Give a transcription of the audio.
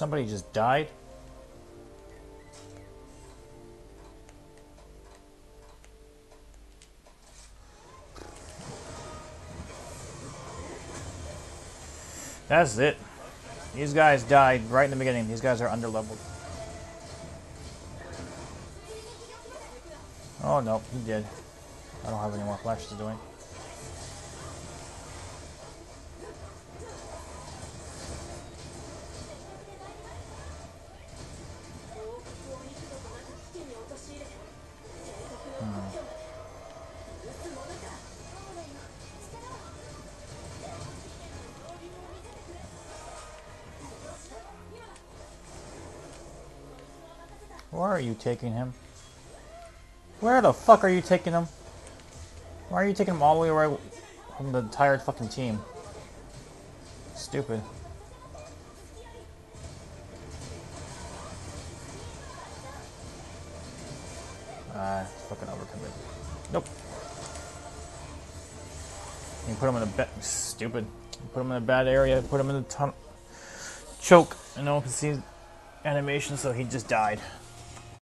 Somebody just died? That's it. These guys died right in the beginning. These guys are underleveled. Oh, no, he did. I don't have any more flashes to do. Where are you taking him? Where the fuck are you taking him? Why are you taking him all the way right from the entire fucking team? Stupid. Ah, fucking overcommit. Nope. You put him in a bad, stupid. You put him in a bad area. Put him in the tunnel. Choke, and no one can see animation, so he just died.